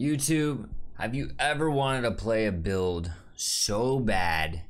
YouTube, have you ever wanted to play a build so bad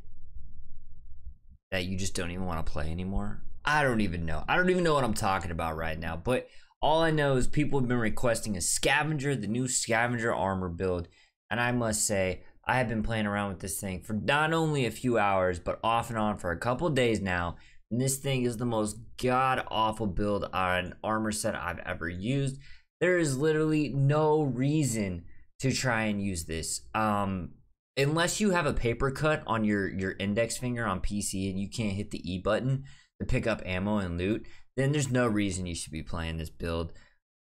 that you just don't even want to play anymore? I don't even know. I don't even know what I'm talking about right now, but all I know is people have been requesting a scavenger, the new scavenger armor build, and I must say, I have been playing around with this thing for not only a few hours, but off and on for a couple days now. And this thing is the most god awful build on armor set I've ever used. There is literally no reason to try and use this. Um, unless you have a paper cut on your your index finger on PC and you can't hit the E button to pick up ammo and loot, then there's no reason you should be playing this build.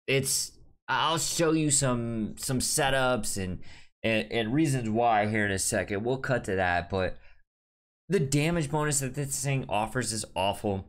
It's I'll show you some some setups and and, and reasons why here in a second. We'll cut to that, but the damage bonus that this thing offers is awful.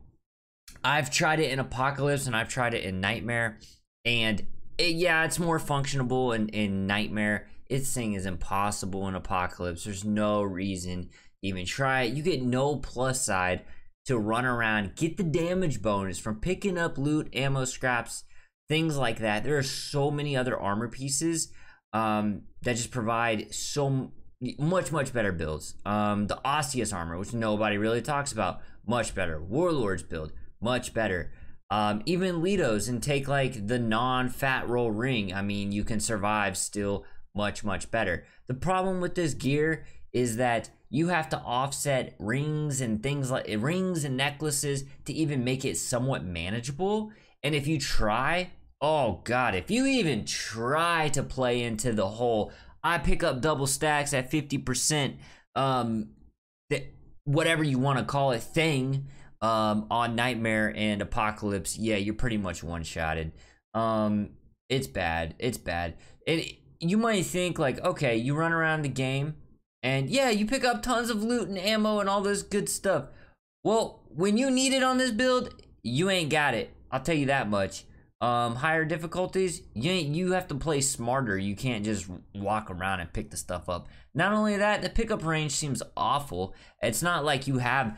I've tried it in Apocalypse and I've tried it in Nightmare and it, yeah, it's more functionable in, in Nightmare. Its thing is impossible in Apocalypse. There's no reason even try it. You get no plus side to run around, get the damage bonus from picking up loot, ammo, scraps, things like that. There are so many other armor pieces um, that just provide so much, much better builds. Um, the Osseous armor, which nobody really talks about, much better. Warlord's build, much better. Um, even Leto's and take like the non-fat roll ring. I mean, you can survive still much, much better. The problem with this gear is that you have to offset rings and things like rings and necklaces to even make it somewhat manageable. And if you try, oh god, if you even try to play into the whole I pick up double stacks at 50%, um, that whatever you want to call it thing, um, on Nightmare and Apocalypse, yeah, you're pretty much one-shotted. Um, it's bad. It's bad. It, you might think like, okay, you run around the game, and yeah, you pick up tons of loot and ammo and all this good stuff. Well, when you need it on this build, you ain't got it. I'll tell you that much. Um, higher difficulties, you you have to play smarter. You can't just walk around and pick the stuff up. Not only that, the pickup range seems awful. It's not like you have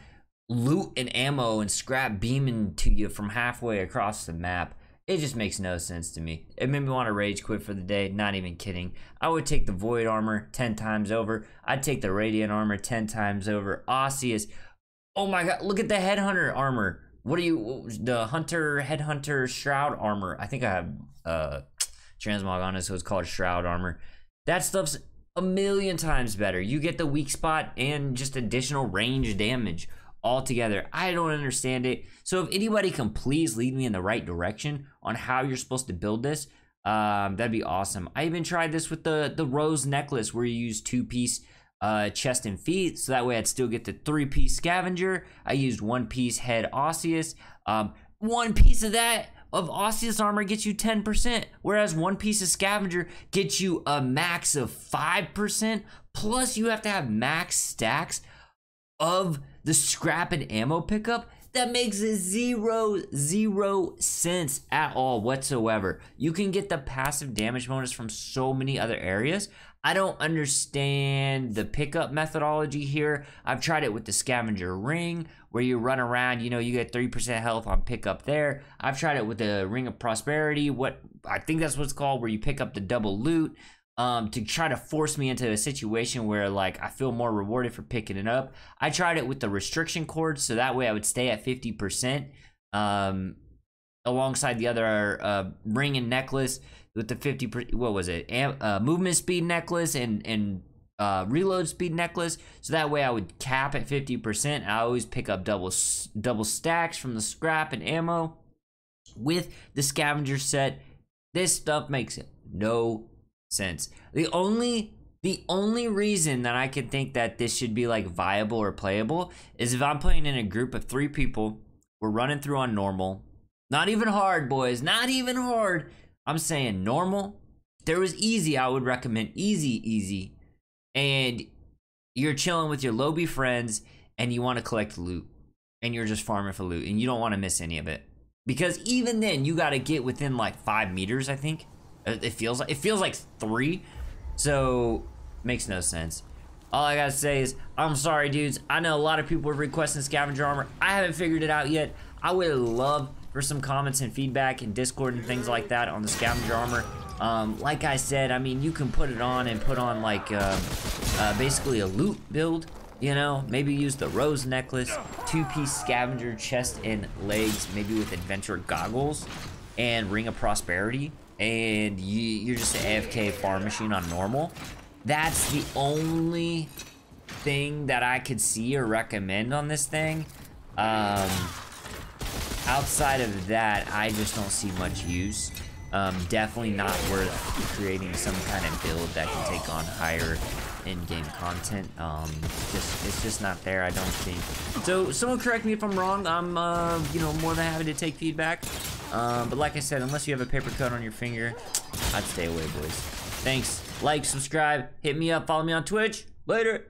loot and ammo and scrap beaming to you from halfway across the map. It just makes no sense to me. It made me want to rage quit for the day, not even kidding. I would take the Void armor 10 times over. I'd take the Radiant armor 10 times over. Osseous. Oh my god, look at the Headhunter armor. What are you, the Hunter, Headhunter Shroud armor. I think I have uh, transmog on it, so it's called Shroud armor. That stuff's a million times better. You get the weak spot and just additional range damage altogether. I don't understand it. So if anybody can please lead me in the right direction on how you're supposed to build this, um, that'd be awesome. I even tried this with the the rose necklace where you use two piece uh, chest and feet, so that way I'd still get the three piece scavenger. I used one piece head osseous. Um, one piece of that of osseous armor gets you 10%, whereas one piece of scavenger gets you a max of 5%. Plus, you have to have max stacks of the scrap and ammo pickup, that makes zero, zero sense at all whatsoever. You can get the passive damage bonus from so many other areas. I don't understand the pickup methodology here. I've tried it with the scavenger ring where you run around, you know, you get 3% health on pickup there. I've tried it with the ring of prosperity, what I think that's what it's called, where you pick up the double loot um, to try to force me into a situation where like I feel more rewarded for picking it up. I tried it with the restriction cord, so that way I would stay at 50% um, alongside the other uh, ring and necklace with the 50, what was it, uh, movement speed necklace and, and uh, reload speed necklace. So that way I would cap at 50%. I always pick up double, double stacks from the scrap and ammo. With the scavenger set, this stuff makes it no sense. The only the only reason that I can think that this should be like viable or playable is if I'm playing in a group of three people, we're running through on normal. Not even hard, boys. Not even hard. I'm saying normal. There was easy, I would recommend easy, easy. And you're chilling with your lobby friends and you want to collect loot. And you're just farming for loot and you don't want to miss any of it. Because even then, you got to get within like five meters, I think. It feels like it feels like three, so makes no sense. All I gotta say is, I'm sorry, dudes. I know a lot of people are requesting scavenger armor. I haven't figured it out yet. I would love for some comments and feedback and Discord and things like that on the scavenger armor. Um, like I said, I mean, you can put it on and put on like um, uh, basically a loot build. You know, maybe use the rose necklace, two-piece scavenger chest and legs, maybe with adventure goggles, and ring of prosperity. And you, you're just an AFK farm machine on normal. That's the only thing that I could see or recommend on this thing. Um, outside of that, I just don't see much use. Um, definitely not worth creating some kind of build that can take on higher in-game content. Um, just it's just not there. I don't think. So someone correct me if I'm wrong. I'm uh, you know more than happy to take feedback. Um, but like I said, unless you have a paper cut on your finger, I'd stay away, boys. Thanks. Like, subscribe, hit me up, follow me on Twitch. Later.